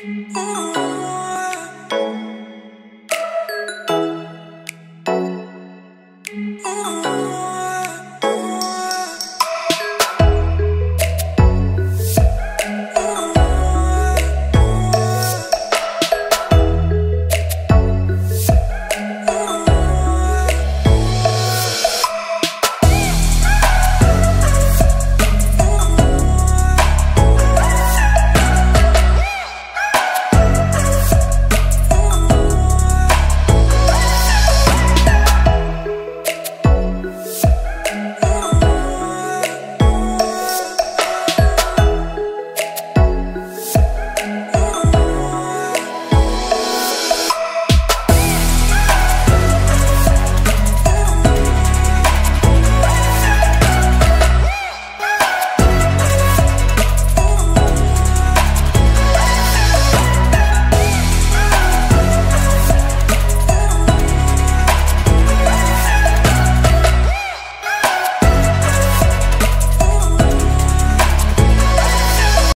Oh.